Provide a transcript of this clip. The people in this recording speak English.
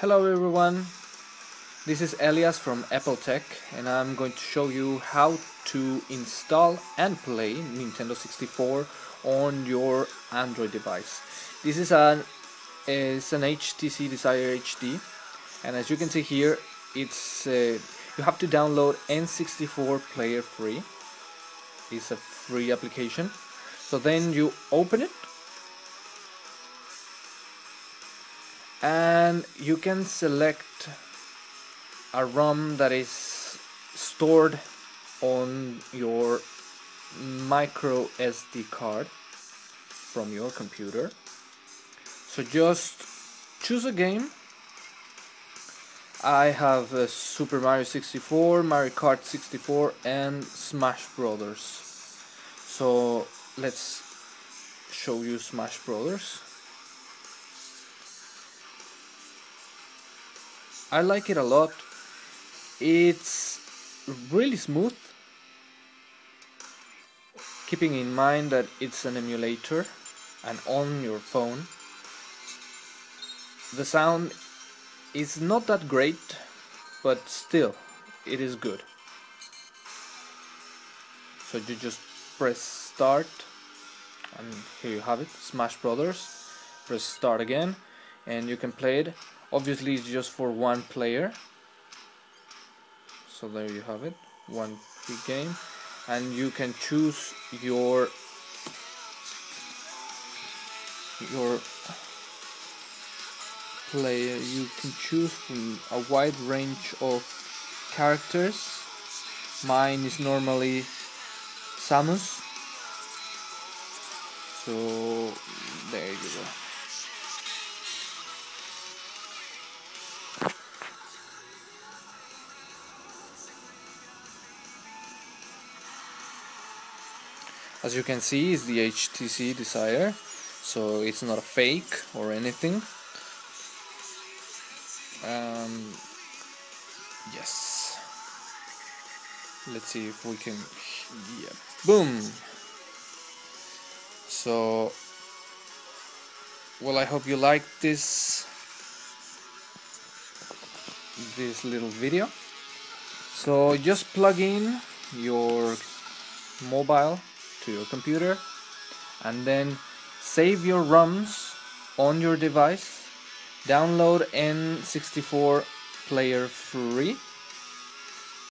Hello everyone, this is Elias from Apple Tech and I'm going to show you how to install and play Nintendo 64 on your Android device. This is an is an HTC Desire HD and as you can see here it's uh, you have to download N64 Player Free. It's a free application. So then you open it and you can select a ROM that is stored on your micro SD card from your computer. So just choose a game. I have uh, Super Mario 64, Mario Kart 64 and Smash Brothers. So let's show you Smash Brothers I like it a lot. It's really smooth, keeping in mind that it's an emulator and on your phone. The sound is not that great, but still, it is good. So you just press start, and here you have it, Smash Brothers. Press start again, and you can play it obviously it's just for one player. So there you have it. One game. And you can choose your your player. You can choose from a wide range of characters. Mine is normally Samus. So as you can see is the HTC Desire so it's not a fake or anything. Um, yes. Let's see if we can yeah boom. So well I hope you like this this little video. So just plug in your mobile to your computer and then save your ROMs on your device. Download N64 player free